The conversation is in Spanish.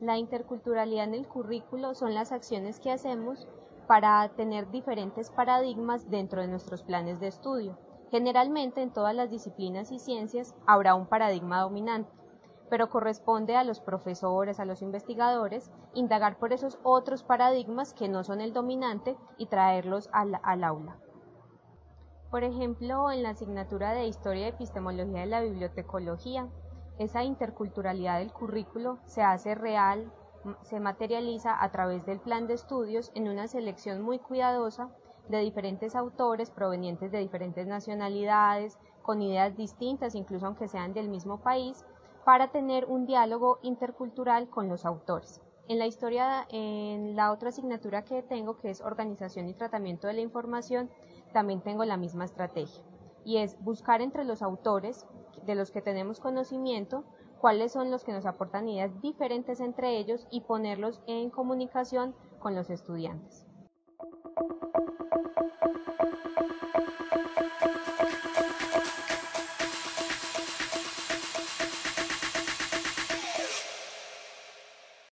La interculturalidad en el currículo son las acciones que hacemos para tener diferentes paradigmas dentro de nuestros planes de estudio. Generalmente en todas las disciplinas y ciencias habrá un paradigma dominante, pero corresponde a los profesores, a los investigadores, indagar por esos otros paradigmas que no son el dominante y traerlos al, aula. Por ejemplo, en la asignatura de Historia y Epistemología de la Bibliotecología, esa interculturalidad del currículo se hace real, se materializa a través del plan de estudios en una selección muy cuidadosa de diferentes autores provenientes de diferentes nacionalidades, con ideas distintas, incluso aunque sean del mismo país, para tener un diálogo intercultural con los autores. En la historia, en la otra asignatura que tengo, que es Organización y Tratamiento de la Información, también tengo la misma estrategia y es buscar entre los autores de los que tenemos conocimiento cuáles son los que nos aportan ideas diferentes entre ellos y ponerlos en comunicación con los estudiantes.